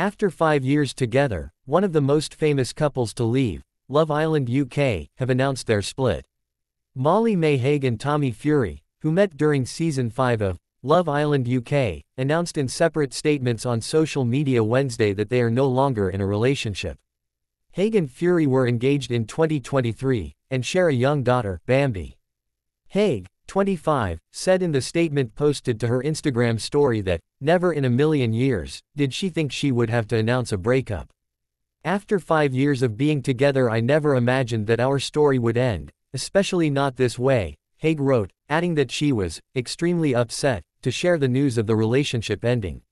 After five years together, one of the most famous couples to leave, Love Island UK, have announced their split. Molly-Mae Hague and Tommy Fury, who met during season 5 of Love Island UK, announced in separate statements on social media Wednesday that they are no longer in a relationship. Hague and Fury were engaged in 2023 and share a young daughter, Bambi. Hague, 25, said in the statement posted to her Instagram story that, never in a million years, did she think she would have to announce a breakup. After five years of being together I never imagined that our story would end, especially not this way, Hague wrote, adding that she was extremely upset to share the news of the relationship ending.